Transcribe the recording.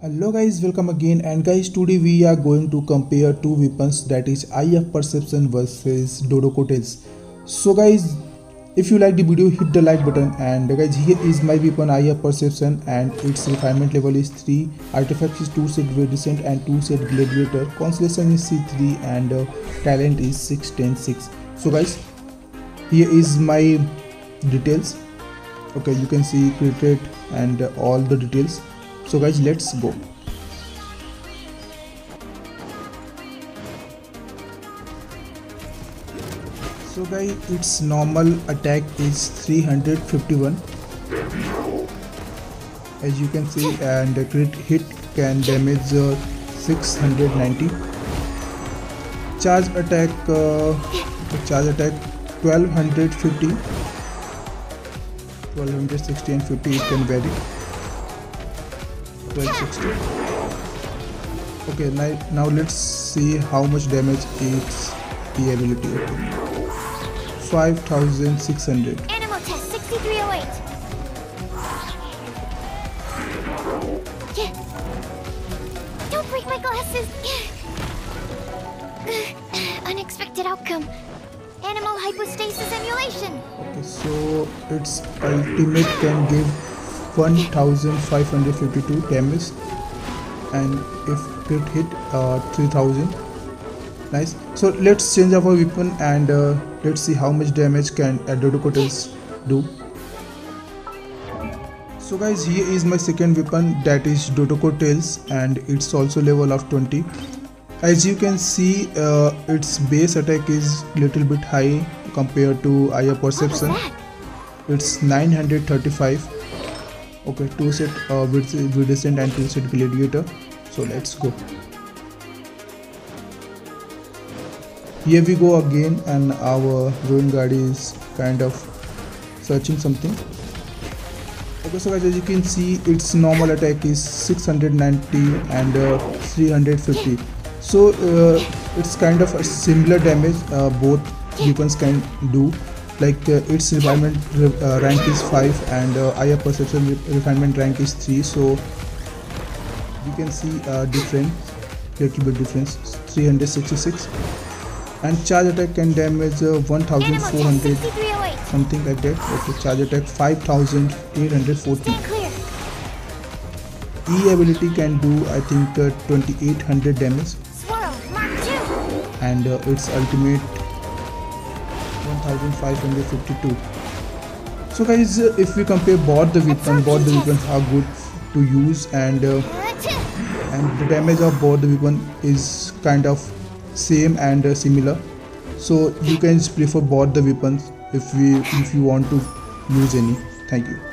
hello guys welcome again and guys today we are going to compare two weapons that is of perception versus dodo tails so guys if you like the video hit the like button and guys here is my weapon of perception and its refinement level is 3 artifact is 2 set decent and 2 set gladiator constellation is c3 and uh, talent is 6 10 6 so guys here is my details. Okay you can see created and uh, all the details so guys let's go. So guys its normal attack is 351 as you can see and the crit hit can damage uh, 690 charge attack uh, charge attack 1250 1260 and 50 it can vary 1260 okay now, now let's see how much damage its the ability 5600 Animal test 6308. Yeah. Don't break my glasses. Uh, unexpected outcome. Animal hypostasis emulation. okay so its ultimate can give 1552 damage. And if crit hit uh, 3000 nice. So let's change our weapon and uh, let's see how much damage can a Dodoco Tales do. So guys here is my second weapon that is Dodoco Tales and it's also level of 20 as you can see uh, its base attack is little bit high compared to Eye of Perception. It's 935 okay two set uh, Vid- Viridescent and two set Gladiator. So let's go. Here we go again and our ruin guard is kind of searching something. Okay so guys as you can see its normal attack is 690 and uh, 350 so uh, it's kind of a similar damage uh, both weapons can do like uh, its refinement re- uh, rank is 5 and uh, higher perception re- refinement rank is 3 so you can see uh, difference little bit difference 366 and charge attack can damage uh, 1400 something like that. Okay charge attack 5840 Stand clear. e ability can do i think uh, 2800 damage. Swirl. And uh, its ultimate 1552 so guys uh, if we compare both the weapons both the weapons are good to use and uh, and the damage of both the weapon is kind of same and uh, similar. So you can just prefer both the weapons if we if you want to use any. Thank you